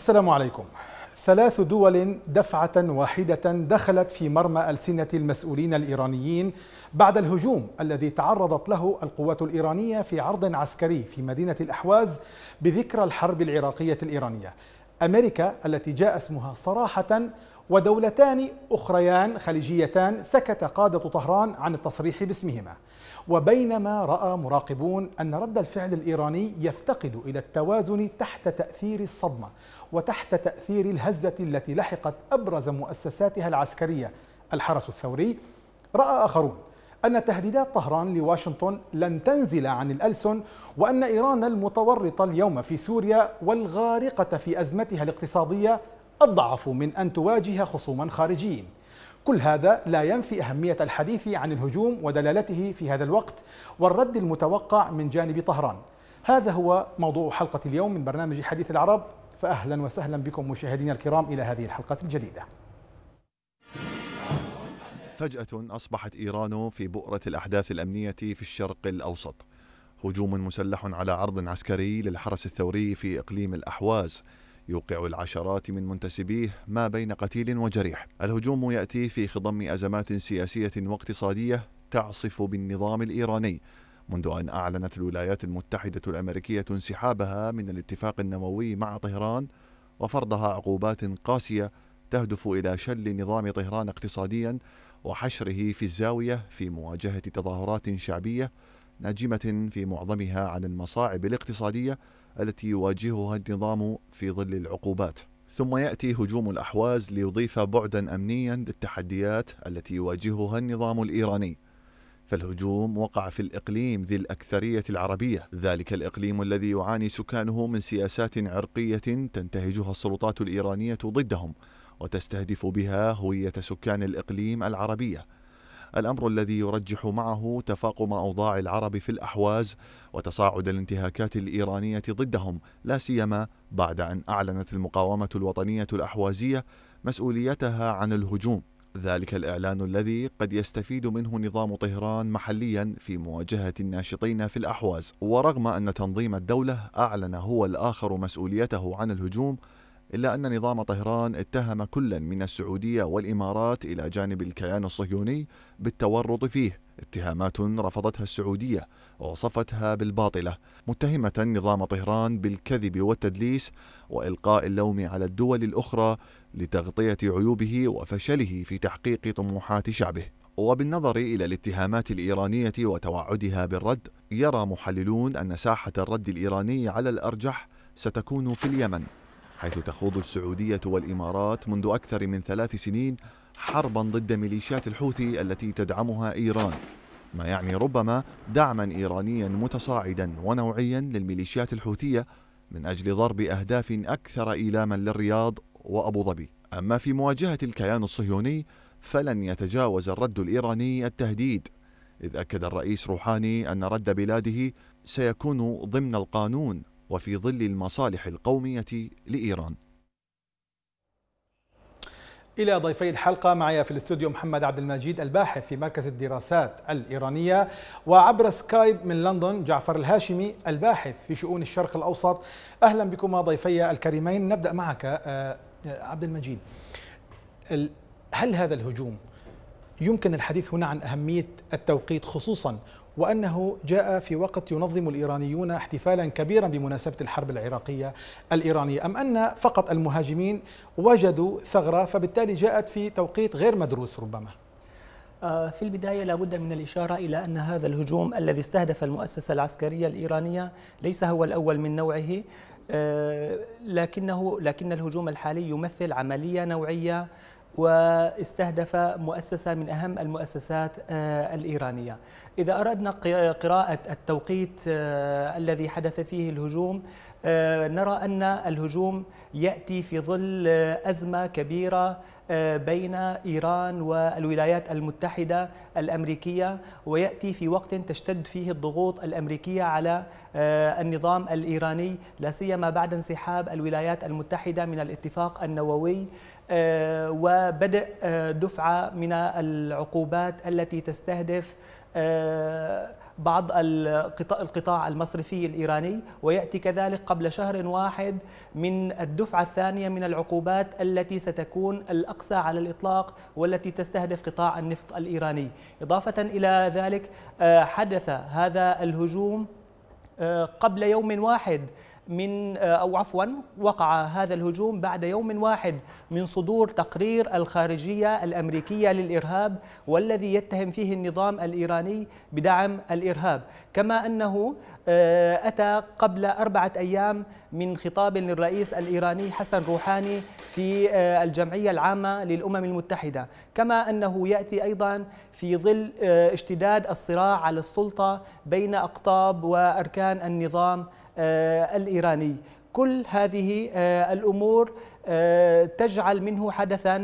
السلام عليكم. ثلاث دول دفعة واحدة دخلت في مرمى ألسنة المسؤولين الإيرانيين بعد الهجوم الذي تعرضت له القوات الإيرانية في عرض عسكري في مدينة الأحواز بذكرى الحرب العراقية الإيرانية. أمريكا التي جاء اسمها صراحة ودولتان أخريان خليجيتان سكت قادة طهران عن التصريح باسمهما. وبينما رأى مراقبون أن رد الفعل الإيراني يفتقد إلى التوازن تحت تأثير الصدمة وتحت تأثير الهزة التي لحقت أبرز مؤسساتها العسكرية. الحرس الثوري رأى آخرون أن تهديدات طهران لواشنطن لن تنزل عن الألسن وأن إيران المتورطه اليوم في سوريا والغارقة في أزمتها الاقتصادية اضعف من أن تواجه خصوما خارجيين. كل هذا لا ينفي أهمية الحديث عن الهجوم ودلالته في هذا الوقت والرد المتوقع من جانب طهران. هذا هو موضوع حلقة اليوم من برنامج حديث العرب. فأهلا وسهلا بكم مشاهدينا الكرام إلى هذه الحلقة الجديدة. فجأة أصبحت إيران في بؤرة الأحداث الأمنية في الشرق الأوسط. هجوم مسلح على عرض عسكري للحرس الثوري في إقليم الأحواز. يوقع العشرات من منتسبيه ما بين قتيل وجريح. الهجوم يأتي في خضم أزمات سياسية واقتصادية تعصف بالنظام الإيراني منذ أن أعلنت الولايات المتحدة الأمريكية انسحابها من الاتفاق النووي مع طهران وفرضها عقوبات قاسية تهدف إلى شل نظام طهران اقتصاديا وحشره في الزاوية في مواجهة تظاهرات شعبية ناجمة في معظمها عن المصاعب الاقتصادية التي يواجهها النظام في ظل العقوبات. ثم يأتي هجوم الأحواز ليضيف بعدا امنيا للتحديات التي يواجهها النظام الإيراني. فالهجوم وقع في الإقليم ذي الأكثرية العربية. ذلك الإقليم الذي يعاني سكانه من سياسات عرقية تنتهجها السلطات الإيرانية ضدهم وتستهدف بها هوية سكان الإقليم العربية. الأمر الذي يرجح معه تفاقم أوضاع العرب في الأحواز وتصاعد الانتهاكات الإيرانية ضدهم لا سيما بعد أن أعلنت المقاومة الوطنية الأحوازية مسؤوليتها عن الهجوم. ذلك الإعلان الذي قد يستفيد منه نظام طهران محليا في مواجهة الناشطين في الأحواز. ورغم أن تنظيم الدولة أعلن هو الآخر مسؤوليته عن الهجوم إلا أن نظام طهران اتهم كلا من السعودية والإمارات إلى جانب الكيان الصهيوني بالتورط فيه. اتهامات رفضتها السعودية ووصفتها بالباطلة. متهمة نظام طهران بالكذب والتدليس وإلقاء اللوم على الدول الأخرى لتغطية عيوبه وفشله في تحقيق طموحات شعبه. وبالنظر إلى الاتهامات الإيرانية وتوعدها بالرد يرى محللون أن ساحة الرد الإيراني على الأرجح ستكون في اليمن. حيث تخوض السعودية والإمارات منذ أكثر من ثلاث سنين حربا ضد ميليشيات الحوثي التي تدعمها إيران ما يعني ربما دعما إيرانيا متصاعدا ونوعيا للميليشيات الحوثية من أجل ضرب أهداف أكثر إيلاما للرياض وأبو ظبي. أما في مواجهة الكيان الصهيوني فلن يتجاوز الرد الإيراني التهديد إذ أكد الرئيس روحاني أن رد بلاده سيكون ضمن القانون. وفي ظل المصالح القومية لإيران. إلى ضيفي الحلقة معي في الاستوديو محمد عبد المجيد الباحث في مركز الدراسات الإيرانية وعبر سكايب من لندن جعفر الهاشمي الباحث في شؤون الشرق الأوسط. أهلا بكما ضيفي الكريمين نبدأ معك آه، عبد المجيد. هل هذا الهجوم يمكن الحديث هنا عن أهمية التوقيت خصوصا وأنه جاء في وقت ينظم الإيرانيون احتفالا كبيرا بمناسبة الحرب العراقية الإيرانية. أم أن فقط المهاجمين وجدوا ثغرة فبالتالي جاءت في توقيت غير مدروس ربما. آه، في البداية لابد من الإشارة إلى أن هذا الهجوم الذي استهدف المؤسسة العسكرية الإيرانية ليس هو الأول من نوعه آه، لكنه لكن الهجوم الحالي يمثل عملية نوعية واستهدف مؤسسة من أهم المؤسسات آه، الإيرانية. إذا أردنا قراءة التوقيت آه، الذي حدث فيه الهجوم آه، نرى أن الهجوم يأتي في ظل أزمة كبيرة بين إيران والولايات المتحدة الأمريكية ويأتي في وقت تشتد فيه الضغوط الأمريكية على النظام الإيراني لا سيما بعد انسحاب الولايات المتحدة من الاتفاق النووي. وبدء آه، دفعة من العقوبات التي تستهدف آه، بعض القطاع المصرفي الإيراني ويأتي كذلك قبل شهر واحد من الدفعة الثانية من العقوبات التي ستكون الأقصى على الإطلاق والتي تستهدف قطاع النفط الإيراني. إضافة إلى ذلك حدث هذا الهجوم قبل يوم واحد من آه، أو عفوا وقع هذا الهجوم بعد يوم واحد من صدور تقرير الخارجية الأمريكية للإرهاب والذي يتهم فيه النظام الإيراني بدعم الإرهاب. كما أنه آه، أتى قبل أربعة أيام من خطاب للرئيس الإيراني حسن روحاني في آه، الجمعية العامة للأمم المتحدة. كما أنه يأتي أيضا في ظل اشتداد الصراع على السلطة بين أقطاب وأركان النظام الإيراني. كل هذه آه، الأمور آه، تجعل منه حدثا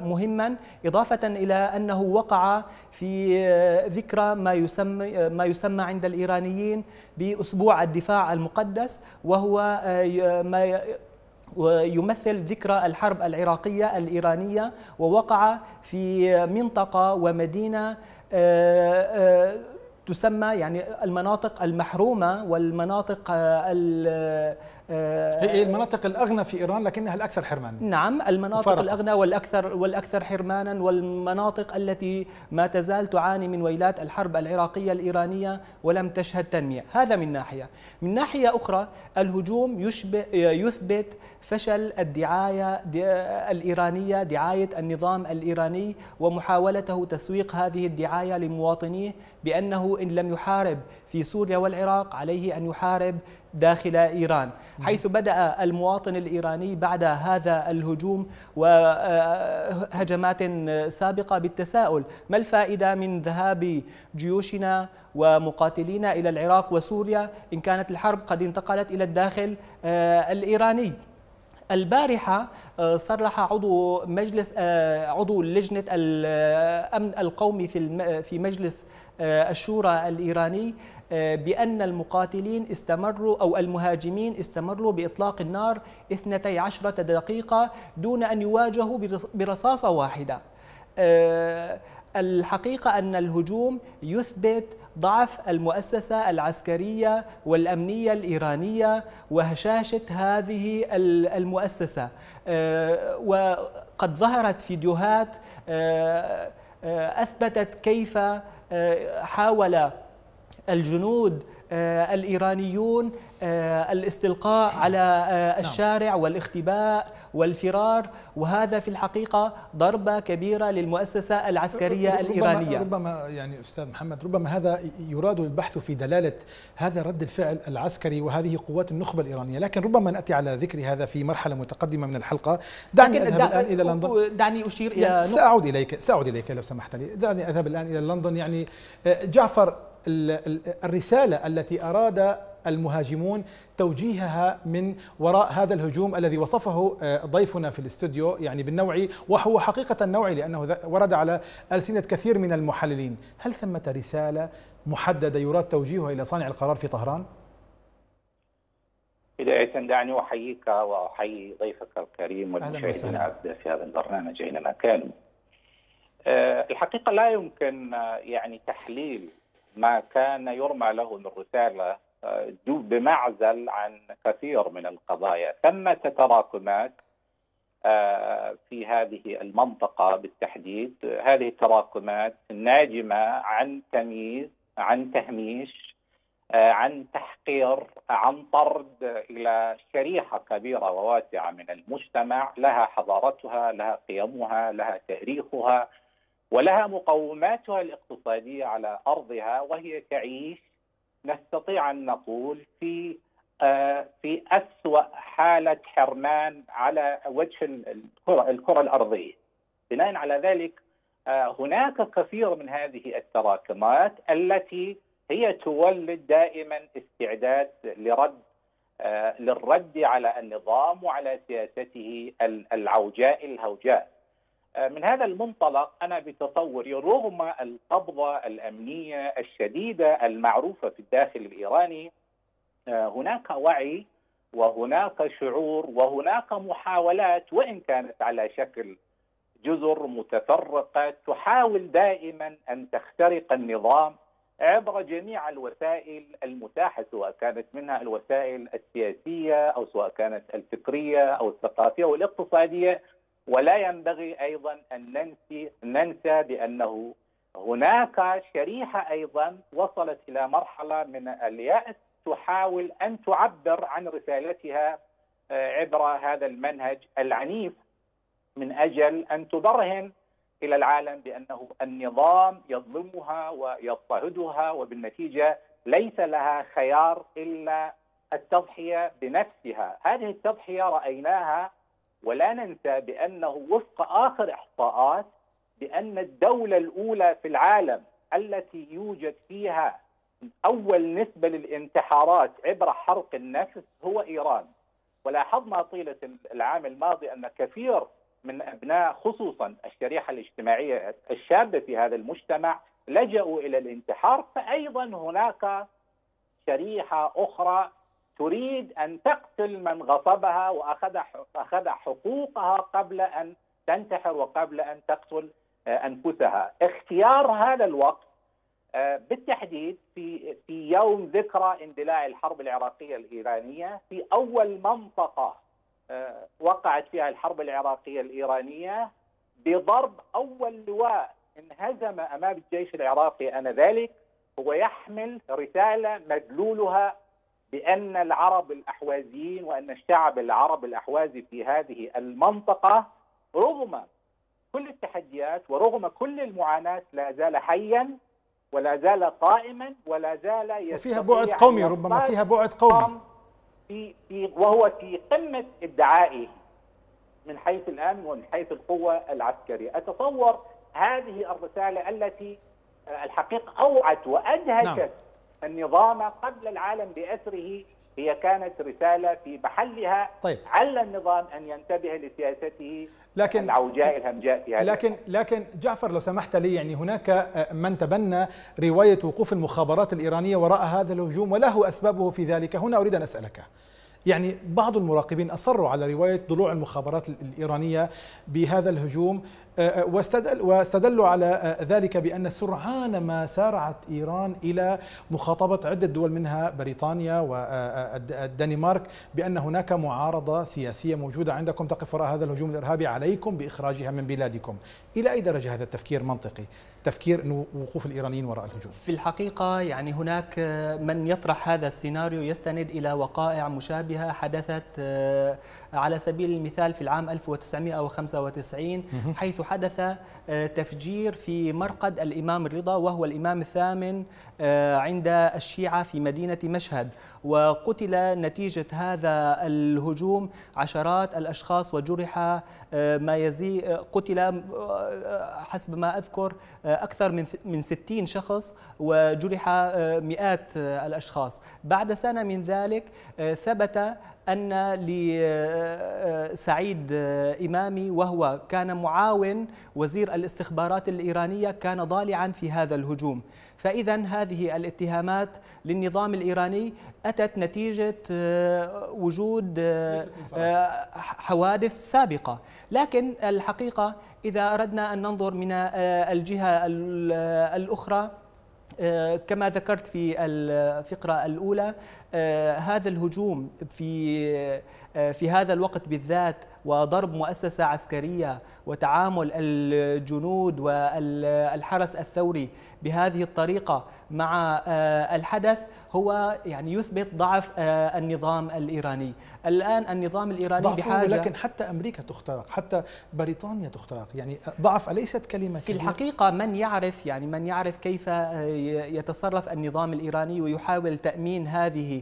مهما إضافة إلى أنه وقع في ذكرى ما يسمى, ما يسمى عند الإيرانيين بأسبوع الدفاع المقدس وهو ما ويمثل ذكرى الحرب العراقية الإيرانية ووقع في منطقة ومدينة تسمى يعني المناطق المحرومة والمناطق هي المناطق الأغنى في إيران لكنها الأكثر حرمانا نعم المناطق مفارقة. الأغنى والأكثر والأكثر حرمانا والمناطق التي ما تزال تعاني من ويلات الحرب العراقية الإيرانية ولم تشهد تنمية. هذا من ناحية. من ناحية أخرى الهجوم يشبه يثبت فشل الدعاية الإيرانية دعاية النظام الإيراني ومحاولته تسويق هذه الدعاية لمواطنيه بأنه إن لم يحارب في سوريا والعراق عليه أن يحارب داخل إيران حيث بدأ المواطن الإيراني بعد هذا الهجوم وهجمات سابقة بالتساؤل ما الفائدة من ذهاب جيوشنا ومقاتلينا إلى العراق وسوريا إن كانت الحرب قد انتقلت إلى الداخل الإيراني؟ البارحة آه، صرح عضو مجلس آه، عضو لجنة الأمن القومي في مجلس آه، الشورى الإيراني بأن المقاتلين استمروا أو المهاجمين استمروا بإطلاق النار 12 دقيقة دون أن يواجهوا برصاصة واحدة. الحقيقة أن الهجوم يثبت ضعف المؤسسة العسكرية والأمنية الإيرانية وهشاشة هذه المؤسسة. آه، وقد ظهرت فيديوهات آه، آه، أثبتت كيف حاول الجنود الإيرانيون الاستلقاء على نعم. الشارع والاختباء والفرار. وهذا في الحقيقة ضربة كبيرة للمؤسسة العسكرية ربما الإيرانية. ربما يعني أستاذ محمد ربما هذا يراد البحث في دلالة هذا رد الفعل العسكري وهذه قوات النخبة الإيرانية. لكن ربما نأتي على ذكر هذا في مرحلة متقدمة من الحلقة. دعني أذهب دا الآن إلى لندن. دعني أشير إلى يعني سأعود إليك سأعود إليك لو سمحت لي. دعني أذهب الآن إلى لندن. يعني آه، جعفر الرسالة التي أراد المهاجمون توجيهها من وراء هذا الهجوم الذي وصفه آه، ضيفنا في الاستوديو يعني بالنوعي وهو حقيقة نوعي لأنه ورد على ألسنة كثير من المحللين هل ثمة رسالة محددة يراد توجيهها إلى صانع القرار في طهران؟ بداية دعني أحييك وأحيي ضيفك الكريم والمشاهدين في هذا البرنامج أينما كانوا. آه، الحقيقة لا يمكن آه، يعني تحليل ما كان يرمى له من رسالة بمعزل عن كثير من القضايا. ثمة تراكمات آه، في هذه المنطقة بالتحديد. هذه التراكمات ناجمة عن تمييز عن تهميش آه، عن تحقير عن طرد إلى شريحة كبيرة وواسعة من المجتمع. لها حضارتها لها قيمها لها تاريخها. ولها مقوماتها الاقتصادية على أرضها وهي تعيش نستطيع أن نقول في آه، في أسوأ حالة حرمان على وجه الكرة, الكرة الأرضية. بناء على ذلك آه، هناك كثير من هذه التراكمات التي هي تولد دائما استعداد لرد آه، للرد على النظام وعلى سياسته العوجاء الهوجاء. من هذا المنطلق أنا بتصوري رغم القبضة الأمنية الشديدة المعروفة في الداخل الإيراني آه، هناك وعي وهناك شعور وهناك محاولات وإن كانت على شكل جزر متفرقة تحاول دائما أن تخترق النظام عبر جميع الوسائل المتاحة سواء كانت منها الوسائل السياسية أو سواء كانت الفكرية أو الثقافية أو الاقتصاديه ولا ينبغي أيضا أن ننسي ننسى بأنه هناك شريحة أيضا وصلت إلى مرحلة من اليأس تحاول أن تعبر عن رسالتها آه، عبر هذا المنهج العنيف من أجل أن تبرهن إلى العالم بأنه النظام يظلمها ويضطهدها وبالنتيجة ليس لها خيار إلا التضحية بنفسها، هذه التضحية رأيناها ولا ننسى بأنه وفق آخر إحصاءات بأن الدولة الأولى في العالم التي يوجد فيها أول نسبة للانتحارات عبر حرق النفس هو إيران. ولاحظنا طيلة العام الماضي أن كثير من أبناء خصوصا الشريحة الاجتماعية الشابة في هذا المجتمع لجأوا إلى الانتحار فايضا هناك شريحة أخرى تريد أن تقتل من غصبها وأخذ أخذ حقوقها قبل أن تنتحر وقبل أن تقتل آه، أنفسها، اختيار هذا الوقت آه، بالتحديد في في يوم ذكرى اندلاع الحرب العراقية الإيرانية. في أول منطقة آه، وقعت فيها الحرب العراقية الإيرانية بضرب أول لواء انهزم أمام الجيش العراقي آنذاك هو يحمل رسالة مدلولها بأن العرب الأحوازيين وأن الشعب العربي الأحوازي في هذه المنطقة رغم كل التحديات ورغم كل المعاناة لا زال حيا ولا زال قائما ولا زال وفيها بعد قومي ربما فيها بعد قومي في في وهو في قمة ادعائه من حيث الأمن ومن حيث القوة العسكرية، أتصور هذه الرسالة التي الحقيقة أوعت وأدهشت نعم. النظام قبل العالم بأسره هي كانت رسالة في محلها طيب. على النظام أن ينتبه لسياسته لكن العوجاء الهمجاء في هذا لكن لكن جعفر لو سمحت لي يعني هناك من تبنى رواية وقوف المخابرات الإيرانية وراء هذا الهجوم وله أسبابه في ذلك. هنا أريد أن أسألك. يعني بعض المراقبين أصروا على رواية ضلوع المخابرات الإيرانية بهذا الهجوم آه، آه، واستدل واستدلوا على آه، ذلك بأن سرعان ما سارعت إيران إلى مخاطبة عدة دول منها بريطانيا والدنمارك بأن هناك معارضة سياسية موجودة عندكم تقف وراء هذا الهجوم الإرهابي عليكم بإخراجها من بلادكم إلى أي درجة هذا التفكير منطقي؟ تفكير وقوف الإيرانيين وراء الهجوم؟ في الحقيقة يعني هناك من يطرح هذا السيناريو يستند إلى وقائع مشابهة حدثت آه، على سبيل المثال في العام 1995 حيث حدث آه، تفجير في مرقد الإمام الرضا وهو الإمام الثامن عند الشيعة في مدينة مشهد وقتل نتيجة هذا الهجوم عشرات الأشخاص وجرح ما يزيد قتل حسب ما أذكر أكثر من من 60 شخص وجرح آه، مئات آه، الأشخاص. بعد سنة من ذلك آه، ثبت أن لسعيد إمامي وهو كان معاون وزير الاستخبارات الإيرانية كان ضالعا في هذا الهجوم. فإذا هذه الاتهامات للنظام الإيراني أتت نتيجة وجود حوادث سابقة. لكن الحقيقة إذا أردنا أن ننظر من الجهة الأخرى كما ذكرت في الفقرة الأولى هذا الهجوم في في هذا الوقت بالذات وضرب مؤسسة عسكرية وتعامل الجنود والحرس الثوري بهذه الطريقة مع آه، الحدث هو يعني يثبت ضعف آه، النظام الإيراني. الآن النظام الإيراني بحاجة لكن حتى أمريكا تخترق حتى بريطانيا تخترق. يعني ضعف أليست كلمة في الحقيقة من يعرف يعني من يعرف كيف آه، يتصرف النظام الإيراني ويحاول تأمين هذه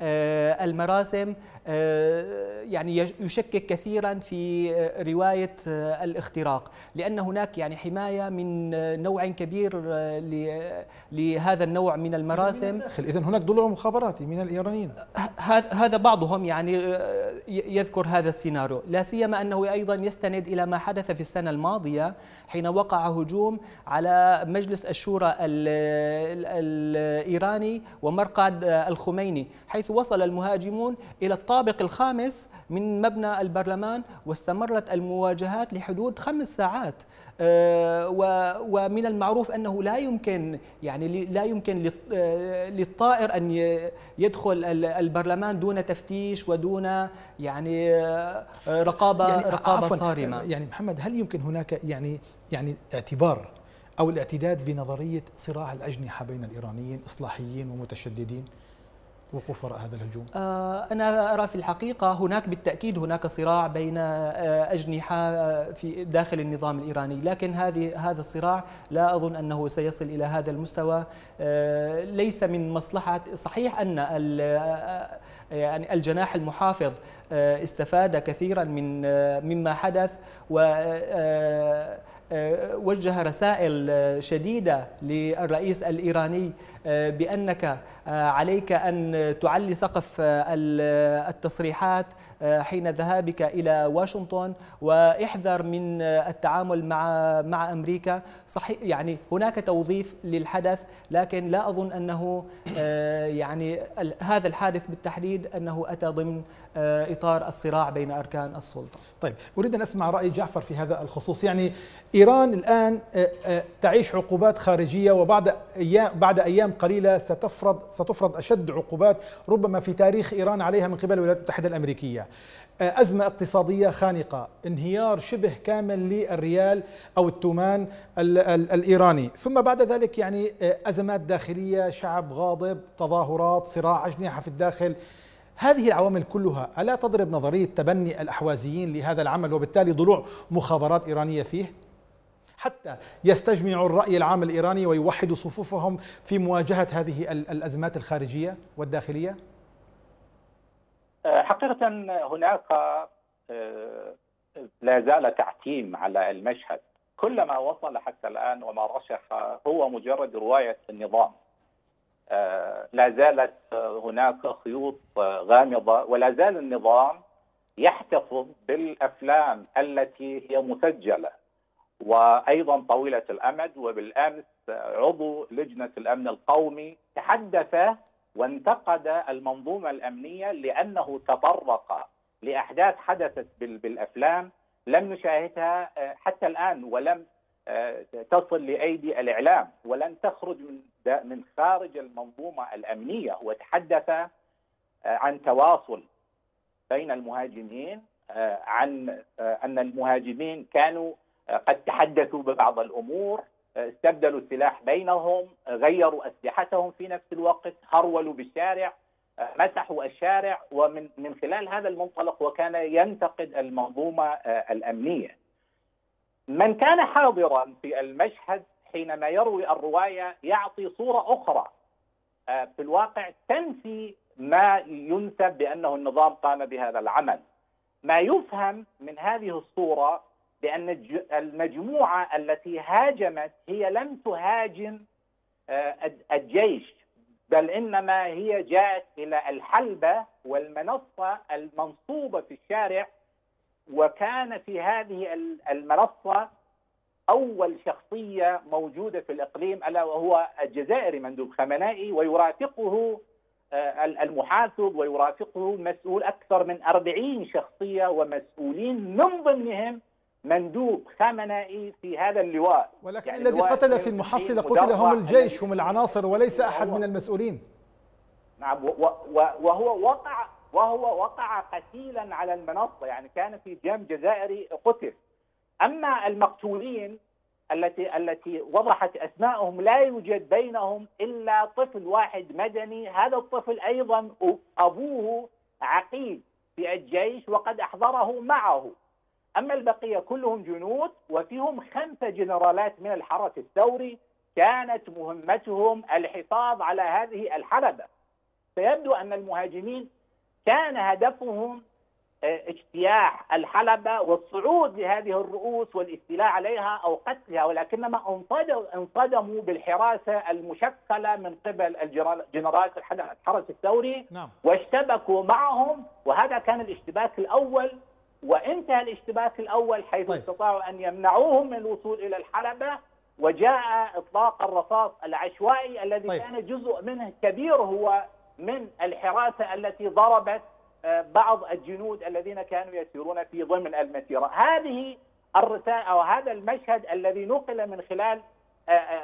المراسم آه، يعني يشكك كثيرا في آه، رواية الاختراق. لأن هناك يعني حماية من نوع كبير لهذا النوع من المراسم. اذا هناك ضلوع مخابراتي من الإيرانيين. هذا بعضهم يعني يذكر هذا السيناريو. لا سيما أنه أيضا يستند إلى ما حدث في السنة الماضية حين وقع هجوم على مجلس الشورى الإيراني ومرقد الخميني حيث حيث وصل المهاجمون إلى الطابق الخامس من مبنى البرلمان واستمرت المواجهات لحدود خمس ساعات. آه، ومن المعروف أنه لا يمكن يعني لا يمكن آه، للطائر أن يدخل البرلمان دون تفتيش ودون يعني رقابة يعني رقابة صارمة. يعني محمد هل يمكن هناك يعني يعني اعتبار أو الاعتداد بنظرية صراع الأجنحة بين الإيرانيين إصلاحيين ومتشددين؟ وقوف وراء هذا الهجوم؟ آه، أنا أرى في الحقيقة هناك بالتأكيد هناك صراع بين آه، أجنحة آه، في داخل النظام الإيراني لكن هذه هذا الصراع لا أظن أنه سيصل إلى هذا المستوى ليس من مصلحة صحيح أن يعني الجناح المحافظ استفاد كثيرا من مما حدث و وجه رسائل شديدة للرئيس الإيراني بأنك عليك أن تعلي سقف التصريحات حين ذهابك إلى واشنطن وإحذر من التعامل مع مع أمريكا. صحيح يعني هناك توظيف للحدث لكن لا أظن أنه يعني هذا الحادث بالتحديد أنه أتى ضمن إطار الصراع بين أركان السلطة. طيب أريد أن أسمع رأي جعفر في هذا الخصوص. يعني إيران الآن تعيش عقوبات خارجية وبعد أيام بعد أيام قليلة ستفرض ستفرض أشد عقوبات ربما في تاريخ إيران عليها من قبل الولايات المتحدة الأمريكية. آه، أزمة اقتصادية خانقة انهيار شبه كامل للريال أو التومان الإيراني. ثم بعد ذلك يعني آه، أزمات داخلية شعب غاضب تظاهرات صراع أجنحة في الداخل. هذه العوامل كلها ألا تضرب نظرية تبني الأحوازيين لهذا العمل وبالتالي ضلوع مخابرات إيرانية فيه؟ حتى يستجمعوا الرأي العام الإيراني ويوحدوا صفوفهم في مواجهة هذه الأزمات الخارجية والداخلية؟ آه، حقيقة هناك آه، لا زال تعتيم على المشهد. كلما وصل حتى الآن وما رشح هو مجرد رواية النظام. آه، لا زالت هناك خيوط غامضة ولا زال النظام يحتفظ بالأفلام التي هي مسجلة. وأيضا طويلة الأمد وبالأمس عضو لجنة الأمن القومي تحدث وانتقد المنظومة الأمنية لأنه تطرق لأحداث حدثت بالأفلام لم نشاهدها آه، حتى الآن ولم آه، تصل لأيدي الإعلام ولن تخرج من من خارج المنظومة الأمنية. وتحدث آه، عن تواصل بين المهاجمين عن أن المهاجمين كانوا قد تحدثوا ببعض الأمور استبدلوا السلاح بينهم غيروا أسلحتهم في نفس الوقت هرولوا بالشارع مسحوا الشارع ومن من خلال هذا المنطلق وكان ينتقد المنظومة الأمنية. من كان حاضرا في المشهد حينما يروي الرواية يعطي صورة أخرى في الواقع تنفي ما ينسب بأنه النظام قام بهذا العمل. ما يفهم من هذه الصورة بأن المجموعة التي هاجمت هي لم تهاجم آه، الجيش. بل إنما هي جاءت إلى الحلبة والمنصة المنصوبة في الشارع وكان في هذه المنصة أول شخصية موجودة في الإقليم ألا وهو الجزائري مندوب خمنائي ويرافقه آه، المحاسب ويرافقه مسؤول أكثر من أربعين شخصية ومسؤولين من ضمنهم مندوب خامنئي في هذا اللواء. ولكن يعني الذي قتل في المحصلة قتل هم الجيش هم العناصر وليس أحد من المسؤولين. نعم وهو وقع وهو وقع قتيلا على المنصة يعني كان في جيم جزائري قتل. أما المقتولين التي التي وضحت اسمائهم لا يوجد بينهم إلا طفل واحد مدني. هذا الطفل أيضا أبوه عقيد في الجيش وقد أحضره معه. أما البقية كلهم جنود وفيهم خمسة جنرالات من الحرس الثوري كانت مهمتهم الحفاظ على هذه الحلبة فيبدو أن المهاجمين كان هدفهم آه، اجتياح الحلبة والصعود لهذه الرؤوس والاستيلاء عليها أو قتلها ولكنما انصدموا بالحراسة المشكلة من قبل الجنرال الحرس الثوري نعم. واشتبكوا معهم وهذا كان الاشتباك الأول وانتهى الاشتباك الأول حيث طيب. استطاعوا أن يمنعوهم من الوصول إلى الحلبة وجاء إطلاق الرصاص العشوائي الذي طيب. كان جزء منه كبير هو من الحراسة التي ضربت بعض الجنود الذين كانوا يسيرون في ضمن المسيرة، هذه الرسالة أو هذا المشهد الذي نقل من خلال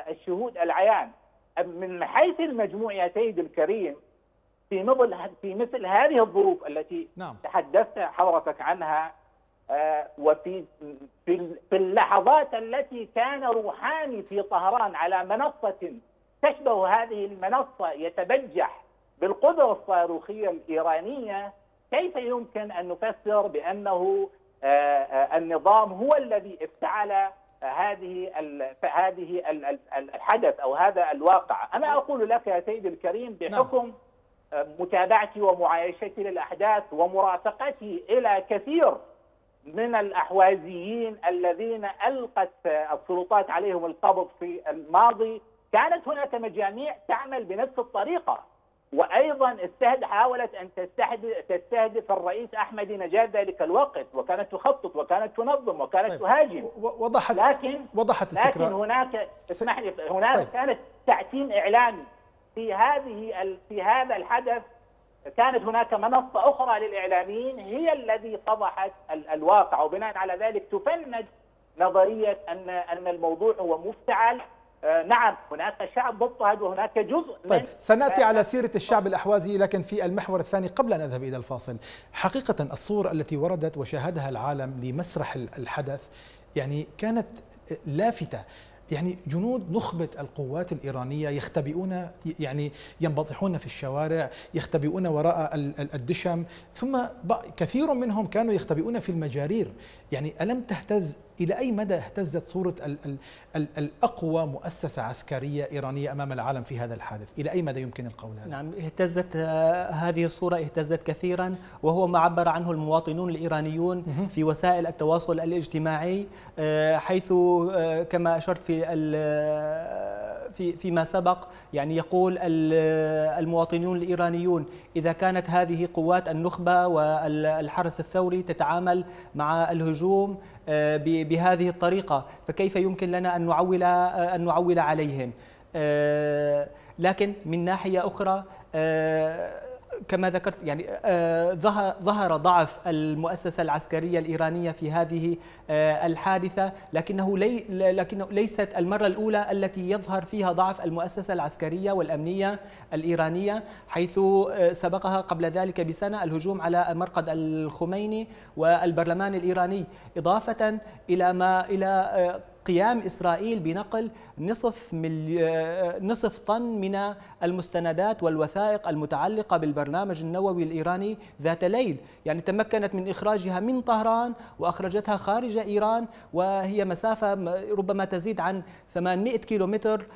الشهود العيان من حيث المجموع يا سيدي الكريم في مثل في مثل هذه الظروف التي نعم. تحدثت حضرتك عنها وفي في اللحظات التي كان روحاني في طهران على منصة تشبه هذه المنصة يتبجح بالقدرة الصاروخية الإيرانية كيف يمكن أن نفسر بأنه النظام هو الذي افتعل هذه هذه الحدث أو هذا الواقع، أنا أقول لك يا سيدي الكريم بحكم نعم. متابعتي ومعايشتي للأحداث ومرافقتي إلى كثير من الأحوازيين الذين ألقت السلطات عليهم القبض في الماضي كانت هناك مجاميع تعمل بنفس الطريقة وأيضا استهد حاولت أن تستهدف تستهدف الرئيس احمدي نجاد ذلك الوقت وكانت تخطط وكانت تنظم وكانت طيب. تهاجم وضحت لكن وضحت الفكرة لكن هناك اسمح لي هناك طيب. كانت تعتيم إعلامي في هذه في هذا الحدث كانت هناك منصة أخرى للإعلاميين هي الذي فضحت الواقع. وبناء على ذلك تفند نظرية ان أن الموضوع هو مفتعل. آه نعم هناك شعب مضطهد وهناك جزء طيب سنأتي على سيرة الشعب الأحوازي لكن في المحور الثاني قبل أن اذهب إلى الفاصل حقيقة الصورة التي وردت وشاهدها العالم لمسرح الحدث يعني كانت لافته يعني جنود نخبة القوات الإيرانية يختبئون يعني ينبطحون في الشوارع يختبئون وراء الدشم ثم كثير منهم كانوا يختبئون في المجارير. يعني ألم تهتز؟ إلى أي مدى اهتزت صورة ال ال ال الأقوى مؤسسة عسكرية إيرانية أمام العالم في هذا الحادث؟ إلى أي مدى يمكن القول هذا؟ نعم اهتزت هذه الصورة اهتزت كثيرا وهو ما عبر عنه المواطنون الإيرانيون في وسائل التواصل الاجتماعي حيث كما أشرت في في فيما سبق يعني يقول المواطنون الإيرانيون إذا كانت هذه قوات النخبة والحرس الثوري تتعامل مع الهجوم بهذه الطريقة فكيف يمكن لنا أن نعول أن نعول عليهم؟ لكن من ناحية أخرى كما ذكرت يعني ظهر ظهر ضعف المؤسسة العسكرية الإيرانية في هذه الحادثة لكنه لي لكنه ليست المرة الأولى التي يظهر فيها ضعف المؤسسة العسكرية والأمنية الإيرانية حيث سبقها قبل ذلك بسنة الهجوم على مرقد الخميني والبرلمان الإيراني إضافة إلى ما إلى قيام إسرائيل بنقل نصف نصف طن من المستندات والوثائق المتعلقة بالبرنامج النووي الإيراني ذات ليل، يعني تمكنت من إخراجها من طهران وأخرجتها خارج إيران وهي مسافة ربما تزيد عن 800 كيلومتر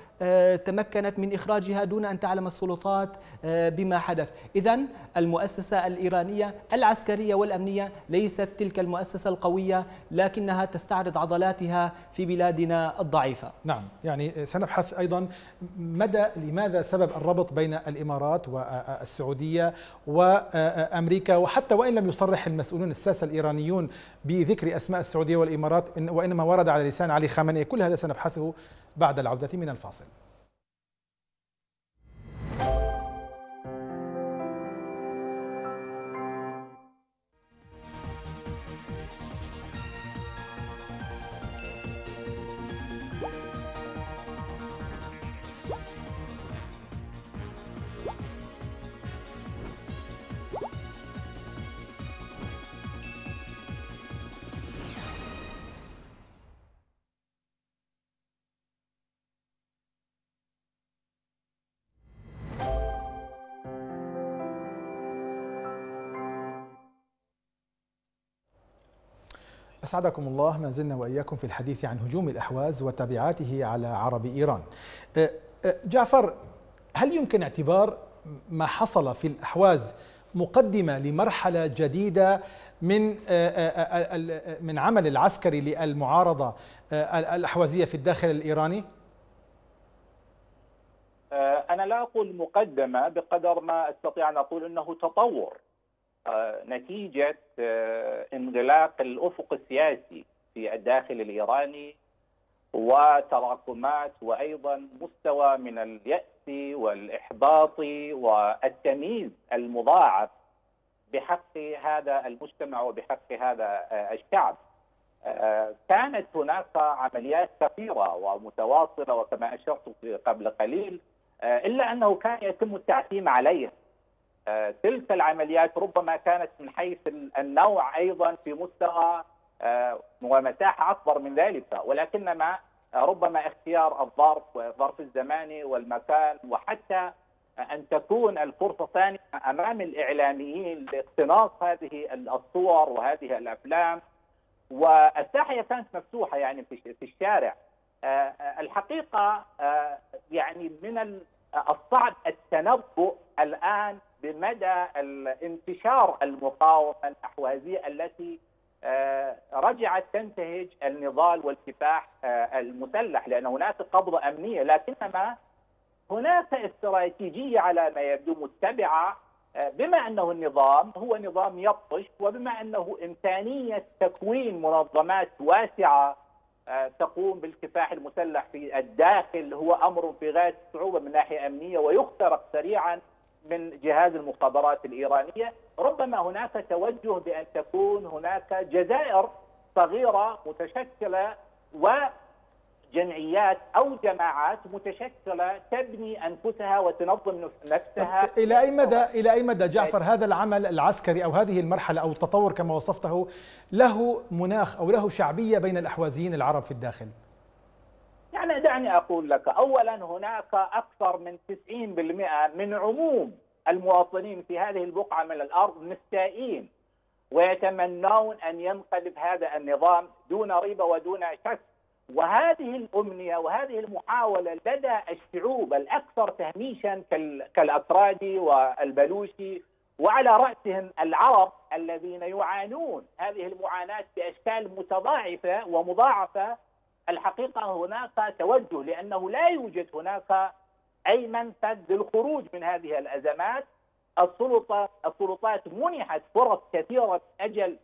تمكنت من إخراجها دون أن تعلم السلطات بما حدث، اذا المؤسسة الإيرانية العسكرية والأمنية ليست تلك المؤسسة القوية لكنها تستعرض عضلاتها في بلادنا الضعيفة. نعم، يعني سنبحث أيضا مدى لماذا سبب الربط بين الإمارات والسعودية وأمريكا وحتى وإن لم يصرح المسؤولون الساسه الإيرانيون بذكر أسماء السعودية والإمارات وإنما ورد على لسان علي خامنئي كل هذا سنبحثه بعد العودة من الفاصل. أسعدكم الله ما زلنا وإياكم في الحديث عن هجوم الأحواز وتبعاته على عرب إيران جعفر هل يمكن اعتبار ما حصل في الأحواز مقدمة لمرحلة جديدة من من عمل العسكري للمعارضة الأحوازية في الداخل الإيراني؟ أنا لا أقول مقدمة بقدر ما أستطيع أن أقول أنه تطور نتيجة انغلاق الأفق السياسي في الداخل الإيراني وتراكمات وأيضا مستوى من اليأس النفسي والإحباطي والتمييز المضاعف بحق هذا المجتمع وبحق هذا الشعب. كانت هناك عمليات كثيرة ومتواصلة وكما أشرت قبل قليل إلا أنه كان يتم التعتيم عليها. تلك العمليات ربما كانت من حيث النوع أيضا في مستوى ومساحة أكبر من ذلك. ولكنما ربما اختيار الظرف والظرف الزماني والمكان وحتى أن تكون الفرصة ثانية أمام الإعلاميين لاقتناص هذه الصور وهذه الأفلام. والساحة كانت مفتوحة يعني في الشارع. الحقيقة يعني من الصعب التنبؤ الآن بمدى انتشار المقاومة الأحوازية التي رجعت تنتهج النضال والكفاح المسلح لأن هناك قبضة أمنية. لكنما هناك استراتيجية على ما يبدو متبعة بما أنه النظام هو نظام يبطش وبما أنه إمكانية تكوين منظمات واسعة تقوم بالكفاح المسلح في الداخل هو أمر في غاية الصعوبه من ناحية أمنية ويخترق سريعا من جهاز المخابرات الإيرانية، ربما هناك توجه بأن تكون هناك جزائر صغيرة متشكلة وجمعيات أو جماعات متشكلة تبني أنفسها وتنظم نفسها إلى أي مدى إلى أي مدى جعفر هذا العمل العسكري أو هذه المرحلة أو التطور كما وصفته له مناخ أو له شعبية بين الأحوازيين العرب في الداخل؟ يعني دعني أقول لك أولا هناك أكثر من 90% من عموم المواطنين في هذه البقعة من الأرض مستائين ويتمنون أن ينقلب هذا النظام دون ريبة ودون شك. وهذه الأمنية وهذه المحاولة لدى الشعوب الأكثر تهميشا كالأكرادي والبلوشي وعلى رأسهم العرب الذين يعانون هذه المعاناة بأشكال متضاعفة ومضاعفة الحقيقة هناك توجه لأنه لا يوجد هناك اي منفذ للخروج من هذه الأزمات. السلطه السلطات منحت فرص كثيرة من أجل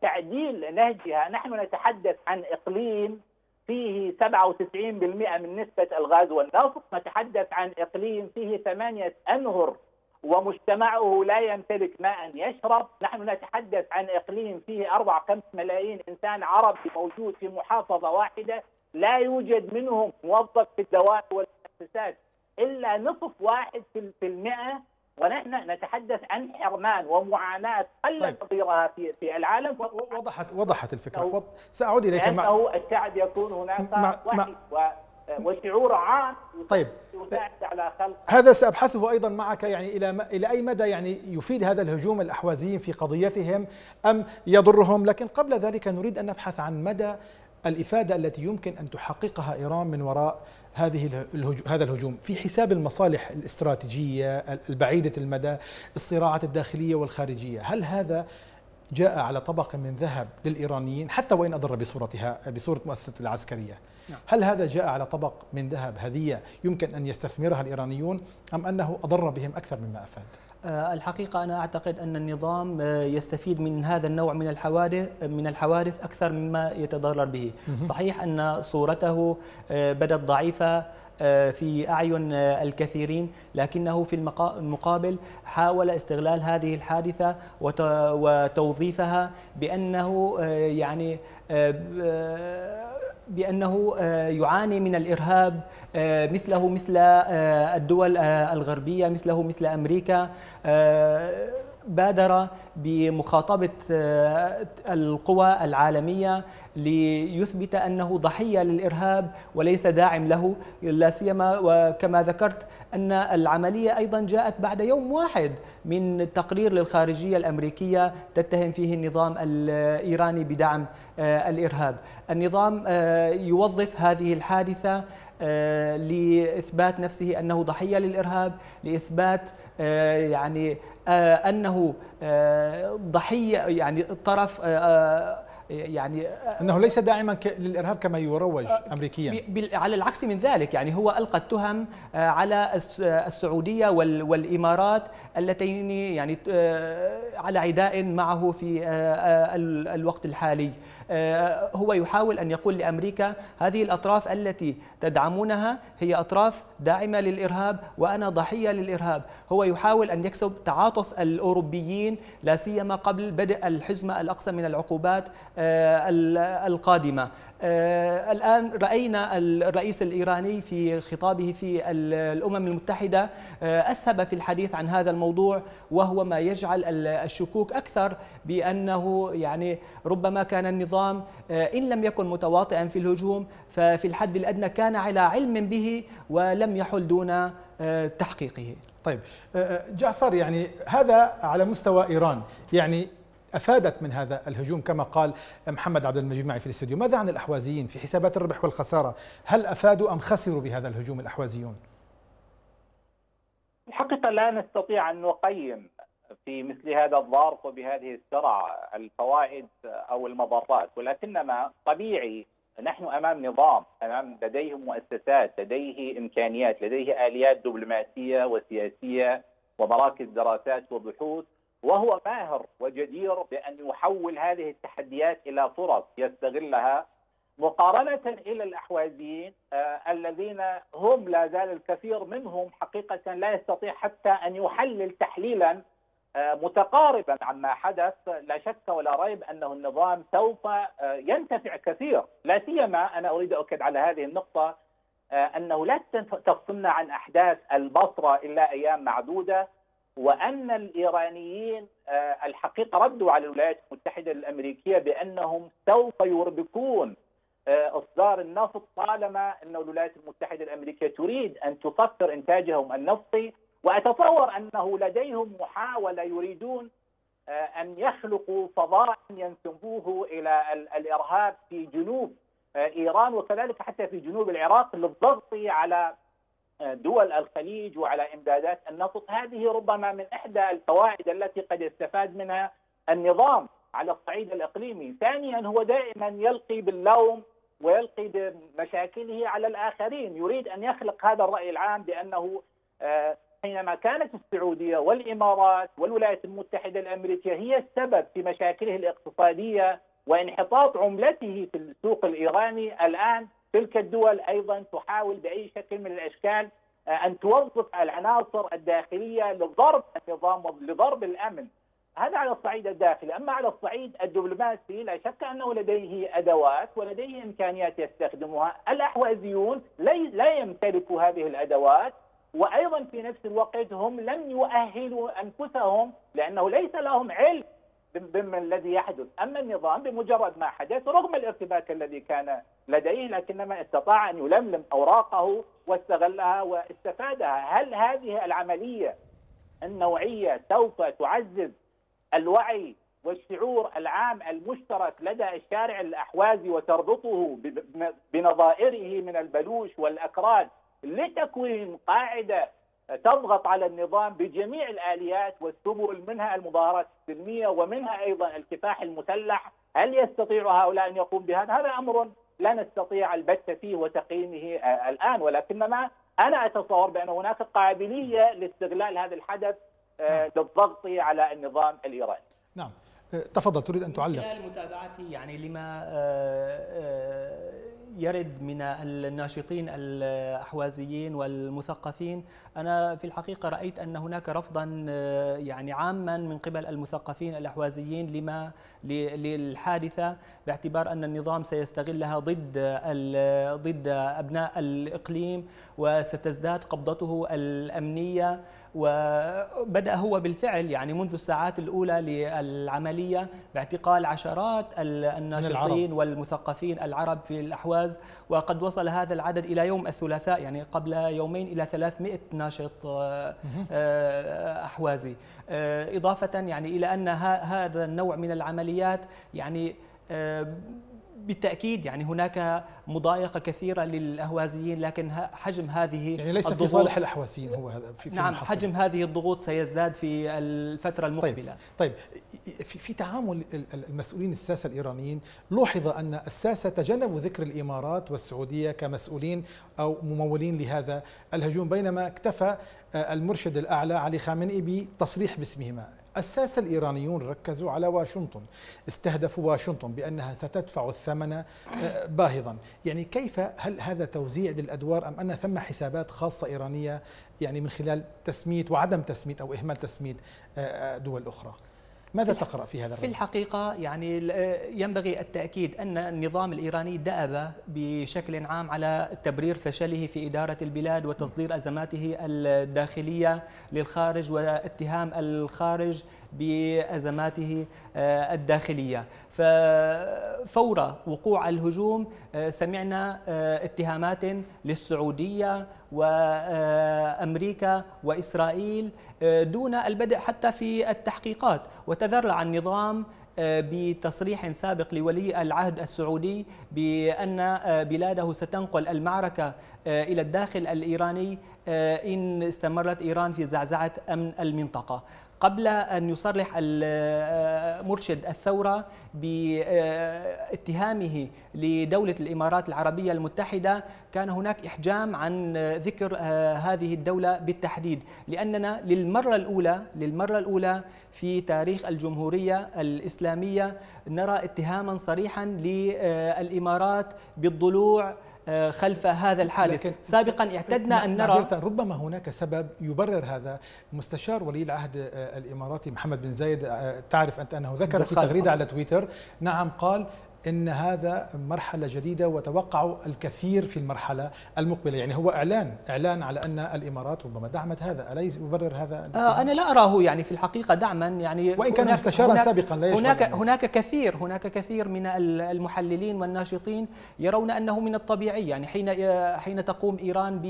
تعديل نهجها. نحن نتحدث عن إقليم فيه 97% من نسبة الغاز والنفط. نتحدث عن إقليم فيه ثمانية أنهر ومجتمعه لا يمتلك ماء يشرب. نحن نتحدث عن إقليم فيه أربع خمس ملايين إنسان عربي موجود في محافظة واحدة لا يوجد منهم موظف في الدوائر والمؤسسات إلا نصف واحد في المئة. ونحن نتحدث عن حرمان ومعاناة قل طيب. نظيرها في في العالم. وضحت وضحت الفكرة. سأعود إليك. لأنه الشعب يكون هناك مع وحي مع وشعور عام طيب. على خلق. هذا سأبحثه أيضا معك يعني إلى إلى أي مدى يعني يفيد هذا الهجوم الأحوازيين في قضيتهم أم يضرهم؟ لكن قبل ذلك نريد أن نبحث عن مدى الإفادة التي يمكن أن تحققها إيران من وراء هذه الهجوم هذا الهجوم في حساب المصالح الاستراتيجية البعيدة المدى الصراعات الداخلية والخارجية. هل هذا جاء على طبق من ذهب للإيرانيين حتى وإن أضر بصورتها بصورة مؤسسة العسكرية؟ نعم. هل هذا جاء على طبق من ذهب هدية يمكن أن يستثمرها الإيرانيون أم أنه أضر بهم أكثر مما أفاد؟ الحقيقة أنا أعتقد أن النظام يستفيد من هذا النوع من الحوادث من الحوادث أكثر مما يتضرر به صحيح أن صورته بدت ضعيفة في أعين الكثيرين لكنه في المقابل حاول استغلال هذه الحادثة وتوظيفها بأنه يعني بأنه يعاني من الإرهاب مثله مثل الدول الغربية مثله مثل أمريكا بادر بمخاطبة القوى العالمية ليثبت أنه ضحية للإرهاب وليس داعم له لا سيما وكما ذكرت أن العملية أيضا جاءت بعد يوم واحد من تقرير للخارجية الأمريكية تتهم فيه النظام الإيراني بدعم الإرهاب. النظام يوظف هذه الحادثة لإثبات نفسه أنه ضحية للإرهاب لإثبات يعني أنه ضحية يعني طرف يعني أنه ليس داعما للإرهاب كما يروج امريكيا. على العكس من ذلك يعني هو ألقى التهم على السعودية والإمارات اللتين يعني على عداء معه في الوقت الحالي. هو يحاول أن يقول لأمريكا هذه الأطراف التي تدعمونها هي أطراف داعمة للإرهاب وأنا ضحية للإرهاب. هو يحاول أن يكسب تعاطف الأوروبيين لا سيما قبل بدء الحزمة الأقصى من العقوبات القادمة. آه، الآن رأينا الرئيس الإيراني في خطابه في الأمم المتحدة آه، أسهب في الحديث عن هذا الموضوع وهو ما يجعل الشكوك أكثر بأنه يعني ربما كان النظام آه، إن لم يكن متواطئا في الهجوم ففي الحد الأدنى كان على علم به ولم يحل دون تحقيقه. طيب جعفر يعني هذا على مستوى إيران. يعني أفادت من هذا الهجوم كما قال محمد عبد المجيد معي في الاستوديو، ماذا عن الأحوازيين في حسابات الربح والخسارة؟ هل أفادوا أم خسروا بهذا الهجوم الأحوازيون؟ الحقيقة لا نستطيع أن نقيم في مثل هذا الظرف وبهذه السرعة الفوائد أو المضرات ولكنما طبيعي نحن أمام نظام أمام لديه مؤسسات لديه إمكانيات لديه آليات دبلوماسية وسياسية ومراكز دراسات وبحوث وهو ماهر وجدير بأن يحول هذه التحديات إلى فرص يستغلها مقارنة إلى الأحوازيين آه الذين هم لا زال الكثير منهم حقيقة لا يستطيع حتى أن يحلل تحليلا آه متقاربا عما حدث. لا شك ولا ريب أنه النظام سوف آه ينتفع كثير. لا سيما أنا أريد أؤكد على هذه النقطة أنه لا تفصلنا عن أحداث البصرة إلا أيام معدودة. وأن الإيرانيين آه، الحقيقة ردوا على الولايات المتحدة الأمريكية بأنهم سوف يربكون آه، إصدار النفط طالما أن الولايات المتحدة الأمريكية تريد أن تصفر إنتاجهم النفطي. وأتصور أنه لديهم محاولة يريدون آه، أن يخلقوا فضاء ينسبوه إلى الإرهاب في جنوب إيران وكذلك حتى في جنوب العراق للضغط على دول الخليج وعلى إمدادات النفط هذه ربما من إحدى الفوائد التي قد يستفاد منها النظام على الصعيد الإقليمي، ثانيا هو دائما يلقي باللوم ويلقي بمشاكله على الآخرين، يريد أن يخلق هذا الرأي العام بأنه آه، حينما كانت السعودية والإمارات والولايات المتحدة الأمريكية هي السبب في مشاكله الاقتصادية وانحطاط عملته في السوق الإيراني الآن تلك الدول أيضا تحاول بأي شكل من الأشكال آه، أن توظف العناصر الداخلية لضرب النظام ولضرب الأمن. هذا على الصعيد الداخلي، أما على الصعيد الدبلوماسي لا شك أنه لديه أدوات ولديه إمكانيات يستخدمها، الأحوازيون لا يمتلكوا هذه الأدوات وأيضا في نفس الوقت هم لم يؤهلوا أنفسهم لأنه ليس لهم علم بما الذي يحدث. أما النظام بمجرد ما حدث رغم الارتباك الذي كان لديه لكنما استطاع أن يلملم أوراقه واستغلها واستفادها. هل هذه العملية النوعية سوف تعزز الوعي والشعور العام المشترك لدى الشارع الأحوازي وتربطه بنظائره من البلوش والأكراد لتكوين قاعدة تضغط على النظام بجميع الآليات والسبل منها المظاهرات السلمية ومنها أيضا الكفاح المسلح، هل يستطيع هؤلاء أن يقوم بهذا؟ هذا أمر لا نستطيع البت فيه وتقييمه آه، الآن ولكنما أنا أتصور بأن هناك قابلية لاستغلال هذا الحدث آه، نعم. للضغط على النظام الإيراني. نعم آه، تفضل تريد أن تعلق. خلال متابعتي يعني لما يرد من الناشطين الأحوازيين والمثقفين. أنا في الحقيقة رأيت أن هناك رفضا يعني عاما من قبل المثقفين الأحوازيين لما للحادثة باعتبار أن النظام سيستغلها ضد ضد أبناء الإقليم وستزداد قبضته الأمنية. وبدأ هو بالفعل يعني منذ الساعات الأولى للعملية باعتقال عشرات الناشطين والمثقفين العرب في الأحواز وقد وصل هذا العدد إلى يوم الثلاثاء يعني قبل يومين إلى 300 ناشط آه، آه، أحوازي. آه، إضافة يعني إلى أن هذا النوع من العمليات يعني بالتأكيد يعني هناك مضايقة كثيرة للأهوازيين لكن حجم هذه يعني ليس في صالح الاحوازيين هو هذا في نعم في حجم هذه الضغوط سيزداد في الفترة المقبلة. طيب, طيب في في تعامل المسؤولين الساسة الإيرانيين لوحظ أن الساسة تجنبوا ذكر الإمارات والسعودية كمسؤولين أو ممولين لهذا. الهجوم بينما اكتفى المرشد الأعلى علي خامنئي بتصريح باسمهما. الساسة الإيرانيون ركزوا على واشنطن استهدفوا واشنطن بأنها ستدفع الثمن آه، باهظا. يعني كيف هل هذا توزيع للأدوار أم أن ثم حسابات خاصة إيرانية يعني من خلال تسميت وعدم تسميت أو إهمال تسميت آه، آه، دول أخرى؟ ماذا تقرأ في هذا؟ في الحقيقة يعني ينبغي التأكيد أن النظام الإيراني دأب بشكل عام على تبرير فشله في إدارة البلاد وتصدير أزماته الداخلية للخارج واتهام الخارج بأزماته آه، الداخلية ففور وقوع الهجوم آه، سمعنا آه، اتهامات للسعودية وأمريكا وإسرائيل دون البدء حتى في التحقيقات. وتذرع النظام بتصريح سابق لولي العهد السعودي بأن بلاده ستنقل المعركة إلى الداخل الإيراني إن استمرت إيران في زعزعة أمن المنطقة. قبل أن يصرح مرشد الثورة باتهامه لدولة الإمارات العربية المتحدة كان هناك إحجام عن ذكر هذه الدولة بالتحديد. لأننا للمرة الأولى للمرة الأولى في تاريخ الجمهورية الإسلامية نرى اتهاما صريحا للإمارات بالضلوع خلف هذا الحادث. سابقا اعتدنا أن نرى ربما هناك سبب يبرر هذا. مستشار ولي العهد آه، الإماراتي محمد بن زايد آه، تعرف أنت أنه ذكر في تغريدة على تويتر نعم قال إن هذا مرحلة جديدة وتوقعوا الكثير في المرحلة المقبلة. يعني هو إعلان إعلان على أن الإمارات ربما دعمت هذا. أليس يبرر هذا؟ آه أنا لا أراه يعني في الحقيقة دعما. يعني وإن كان مستشارا سابقا لا هناك هناك كثير هناك كثير من المحللين والناشطين يرون أنه من الطبيعي. يعني حين حين تقوم إيران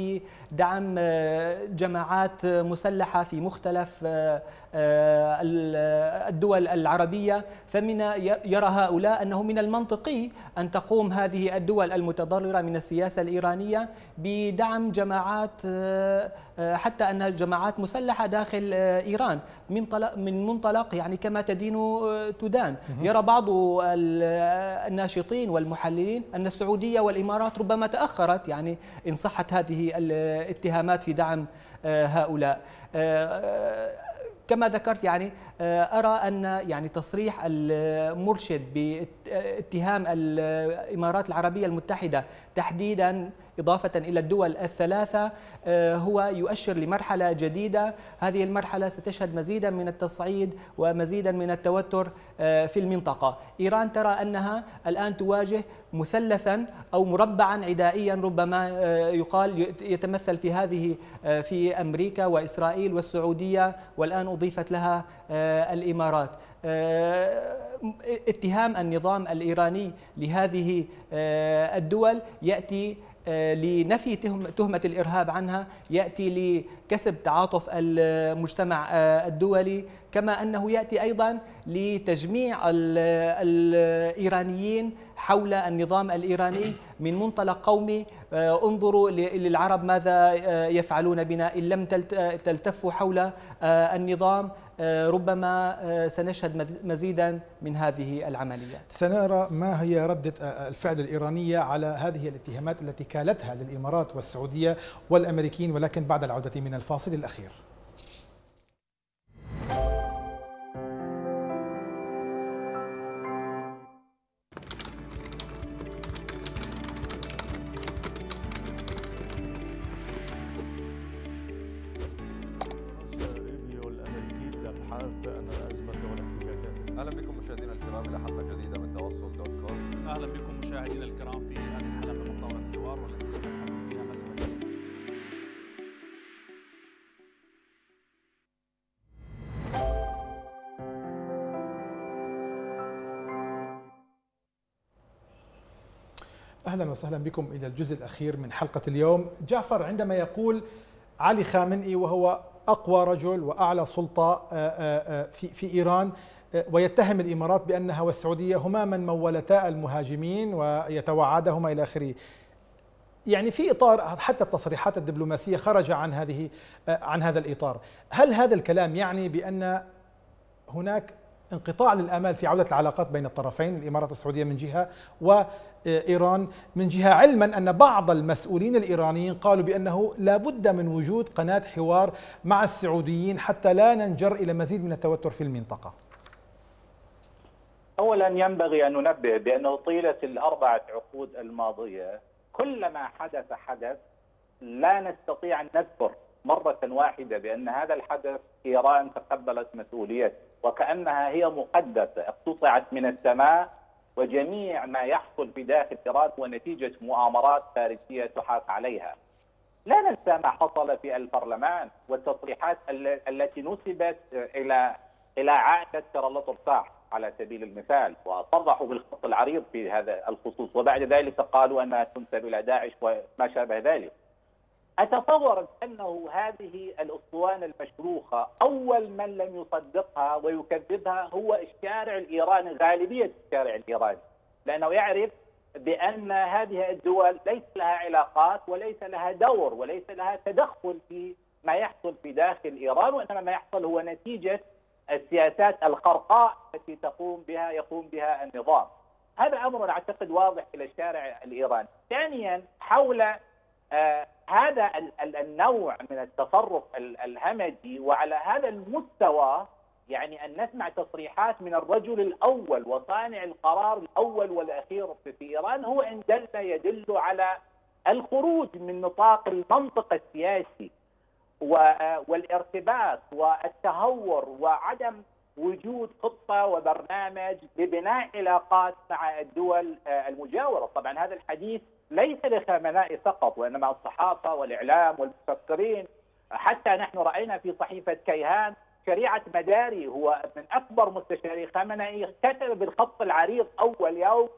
بدعم آه، جماعات مسلحة في مختلف آه، آه، الدول العربية فمن يرى هؤلاء أنه من المنطقي أن تقوم هذه الدول المتضررة من السياسة الإيرانية بدعم جماعات آه، آه، حتى أن جماعات مسلحة داخل إيران من من منطلق يعني كما تدين تدان. يرى بعض الناشطين والمحللين أن السعودية والإمارات ربما تأخرت يعني إن صحت هذه الاتهامات في دعم هؤلاء. كما ذكرت يعني آه، أرى أن يعني تصريح المرشد باتهام الإمارات العربية المتحدة تحديدا إضافة إلى الدول الثلاثة آه، هو يؤشر لمرحلة جديدة. هذه المرحلة ستشهد مزيدا من التصعيد ومزيدا من التوتر آه، في المنطقة. إيران ترى أنها الآن تواجه مثلثا أو مربعا عدائيا ربما آه، يقال يتمثل في هذه في أمريكا وإسرائيل والسعودية والآن أضيفت لها الإمارات. اتهام النظام الإيراني لهذه الدول يأتي آه، لنفي تهمة الإرهاب عنها يأتي لكسب تعاطف المجتمع آه، الدولي كما أنه يأتي أيضا لتجميع الإيرانيين حول النظام الإيراني من منطلق قومي. آه، انظروا للعرب ماذا يفعلون بنا إن لم تلتفوا حول النظام. آه، ربما آه، سنشهد مزيدا من هذه العمليات. سنرى ما هي ردة آه، الفعل الإيرانية على هذه الاتهامات التي كالتها للإمارات والسعودية والأمريكيين ولكن بعد العودة من الفاصل الأخير. أهلا وسهلا بكم إلى الجزء الأخير من حلقة اليوم، جعفر عندما يقول علي خامنئي وهو أقوى رجل وأعلى سلطة آه، آه، آه، في في إيران ويتهم الإمارات بأنها والسعودية هما من مولتا المهاجمين ويتوعدهما إلى آخره. يعني في إطار حتى التصريحات الدبلوماسية خرج عن هذه عن هذا الإطار، هل هذا الكلام يعني بأن هناك انقطاع للآمال في عودة العلاقات بين الطرفين الإمارات والسعودية من جهة وايران من جهة علما أن بعض المسؤولين الإيرانيين قالوا بأنه لا بد من وجود قناة حوار مع السعوديين حتى لا ننجر إلى مزيد من التوتر في المنطقة. اولا ينبغي أن ننبه بأنه طيلة الأربعة عقود الماضية كلما حدث حدث لا نستطيع أن نذكر مرة واحدة بأن هذا الحدث إيران تقبلت مسؤوليته وكأنها هي مقدسة اقتطعت من السماء وجميع ما يحصل في داخل إيران هو نتيجة مؤامرات خارجيه تحاك عليها. لا ننسى ما حصل في البرلمان والتصريحات التي نسبت إلى إلى عائله كرلط الفاح على سبيل المثال وصرحوا بالخط العريض في هذا الخصوص وبعد ذلك قالوا أنها تنسب إلى داعش وما شابه ذلك. أتصور أنه هذه الأسطوانة المشروخة أول من لم يصدقها ويكذبها هو الشارع الإيراني غالبية الشارع الإيراني لأنه يعرف بأن هذه الدول ليس لها علاقات وليس لها دور وليس لها تدخل في ما يحصل في داخل إيران وإنما ما يحصل هو نتيجة السياسات الخرقاء التي تقوم بها يقوم بها النظام. هذا أمر أعتقد واضح إلى الشارع الإيراني. ثانيا حول هذا النوع من التصرف الهمجي وعلى هذا المستوى يعني أن نسمع تصريحات من الرجل الأول وصانع القرار الأول والأخير في إيران هو إن دل يدل على الخروج من نطاق المنطق السياسي والارتبااط والتهور وعدم وجود خطة وبرنامج لبناء علاقات مع الدول المجاورة، طبعا هذا الحديث ليس لخامنائي فقط وإنما الصحافة والإعلام والمفكرين حتى نحن رأينا في صحيفة كيهان شريعة مداري هو من أكبر مستشاري خامنائي كتب بالخط العريض أول يوم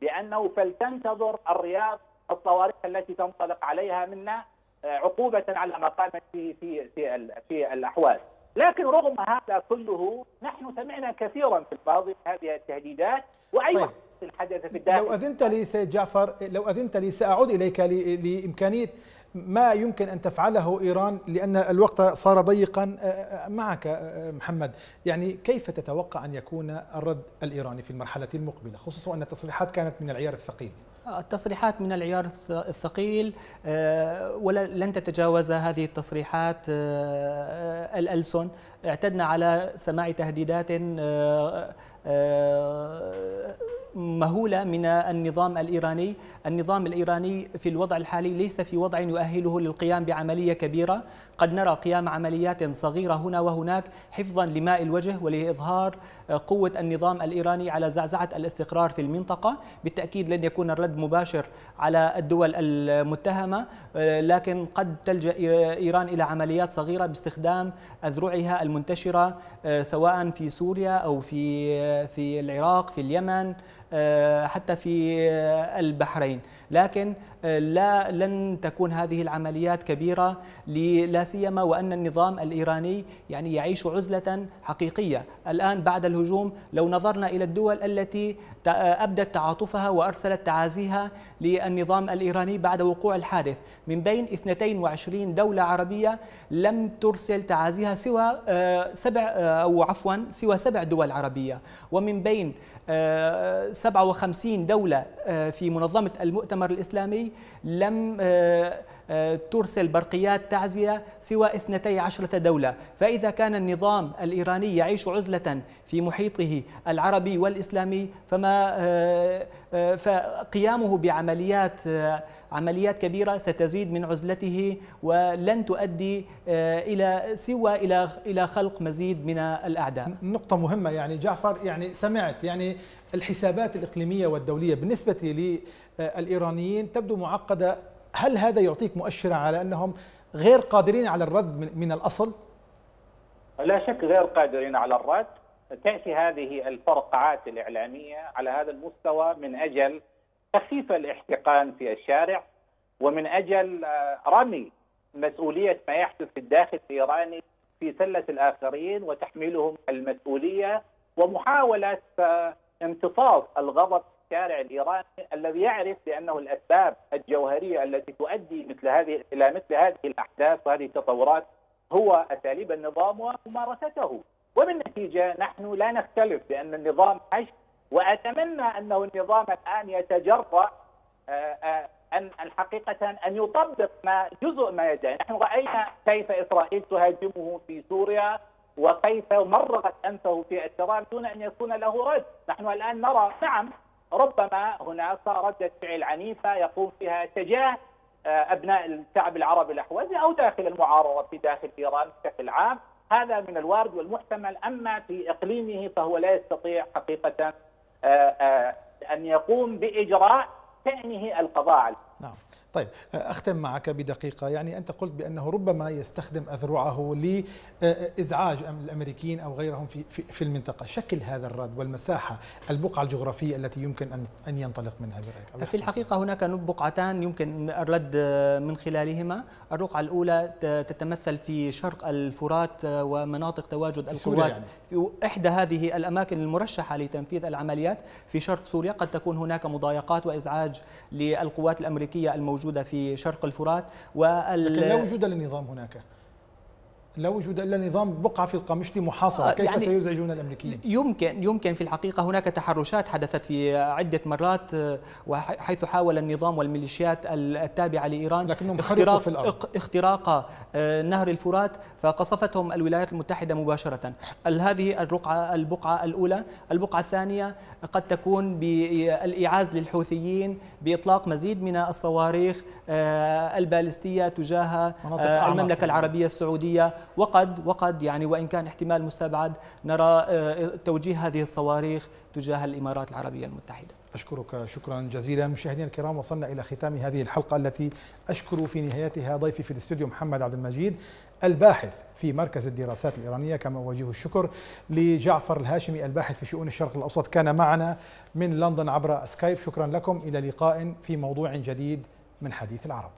بأنه فلتنتظر الرياض الصواريخ التي تنطلق عليها منا عقوبة على ما قامت في في في في الاحواز لكن رغم هذا كله نحن سمعنا كثيرا في الماضي هذه التهديدات واي طيب. حدث في الداخل. لو أذنت لي سيد جعفر لو أذنت لي سأعود إليك لإمكانية ما يمكن أن تفعله إيران لأن الوقت صار ضيقا معك محمد. يعني كيف تتوقع أن يكون الرد الإيراني في المرحلة المقبلة خصوصا أن التصريحات كانت من العيار الثقيل؟ التصريحات من العيار الثقيل ولن تتجاوز هذه التصريحات الألسن. اعتدنا على سماع تهديدات مهولة من النظام الإيراني. النظام الإيراني في الوضع الحالي ليس في وضع يؤهله للقيام بعملية كبيرة. قد نرى قيام عمليات صغيرة هنا وهناك حفظا لماء الوجه ولإظهار قوة النظام الإيراني على زعزعة الاستقرار في المنطقة. بالتأكيد لن يكون الرد مباشر على الدول المتهمة لكن قد تلجأ إيران إلى عمليات صغيرة باستخدام أذرعها المنتشرة سواء في سوريا أو في في العراق في اليمن حتى في البحرين. لكن آه، لا لن تكون هذه العمليات كبيرة لا سيما وأن النظام الإيراني يعني يعيش عزلة حقيقية. الآن بعد الهجوم لو نظرنا إلى الدول التي أبدت تعاطفها وأرسلت تعازيها للنظام الإيراني بعد وقوع الحادث. من بين 22 دولة عربية لم ترسل تعازيها سوى آه، سبع أو عفوا سوى سبع دول عربية. ومن بين 57 دولة آه، في منظمة المؤتمر الإسلامي لم آه، آه، ترسل برقيات تعزية سوى 12 دولة. فإذا كان النظام الإيراني يعيش عزلة في محيطه العربي والإسلامي فما فقيامه بعمليات عمليات كبيرة ستزيد من عزلته ولن تؤدي إلى سوى إلى إلى خلق مزيد من الأعداء. نقطة مهمة يعني جعفر يعني سمعت يعني الحسابات الإقليمية والدولية بالنسبة للإيرانيين تبدو معقدة هل هذا يعطيك مؤشرا على أنهم غير قادرين على الرد من الأصل؟ لا شك غير قادرين على الرد تأتي هذه الفرقعات الإعلامية على هذا المستوى من أجل تخفيف الاحتقان في الشارع ومن أجل آه، رمي مسؤولية ما يحدث في الداخل الإيراني في سلة الآخرين وتحميلهم المسؤولية ومحاولة امتصاص الغضب الشارع الإيراني الذي يعرف بأنه الأسباب الجوهرية التي تؤدي مثل هذه إلى مثل هذه الأحداث وهذه التطورات هو أساليب النظام وممارسته. وبالنتيجة نحن لا نختلف بأن النظام هش وأتمنى أنه النظام الآن يتجرأ آه، آه، أن الحقيقة أن يطبق ما جزء ما يدعي، نحن رأينا كيف إسرائيل تهاجمه في سوريا وكيف مرغت أنفه في التراب دون أن يكون له رد، نحن الآن نرى نعم ربما هناك ردة فعل عنيفة يقوم فيها تجاه آه، أبناء الشعب العربي الأحوذي أو داخل المعارضة في داخل إيران بشكل عام. هذا من الوارد والمحتمل أما في إقليمه فهو لا يستطيع حقيقة آه، آه، أن يقوم بإجراء شأنه القضاء عليه. نعم. طيب أختم معك بدقيقة. يعني أنت قلت بأنه ربما يستخدم أذرعه لإزعاج الأمريكيين أو غيرهم في, في, في المنطقة. شكل هذا الرد والمساحة البقعة الجغرافية التي يمكن أن أن ينطلق منها برأيك في الحقيقة هناك بقعتان يمكن الرد من خلالهما. الرقعة الأولى تتمثل في شرق الفرات ومناطق تواجد القوات يعني. إحدى هذه الأماكن المرشحة لتنفيذ العمليات. في شرق سوريا قد تكون هناك مضايقات وإزعاج للقوات الأمريكية الموجودة. موجودة في شرق الفرات وال... لكن لا وجود للنظام هناك. لا وجود إلا نظام بقعه في القمشلي محاصره، كيف يعني سيزعجون الأمريكيين؟ يمكن يمكن في الحقيقة هناك تحرشات حدثت في عدة مرات وحيث حاول النظام والميليشيات التابعة لإيران لكنهم اختراق في الأرض. اختراق آه، نهر الفرات فقصفتهم الولايات المتحدة مباشرة. هذه الرقعة البقعة الأولى، البقعة الثانية قد تكون بالايعاز للحوثيين بإطلاق مزيد من الصواريخ آه، البالستية تجاه آه، المملكة العربية السعودية وقد وقد يعني وإن كان احتمال مستبعد نرى آه، توجيه هذه الصواريخ تجاه الإمارات العربية المتحدة. أشكرك شكرا جزيلا. مشاهدينا الكرام وصلنا إلى ختام هذه الحلقة التي أشكر في نهايتها ضيفي في الاستوديو محمد عبد المجيد الباحث في مركز الدراسات الإيرانية كما أوجه الشكر لجعفر الهاشمي الباحث في شؤون الشرق الأوسط كان معنا من لندن عبر سكايب. شكرا لكم. إلى لقاء في موضوع جديد من حديث العرب.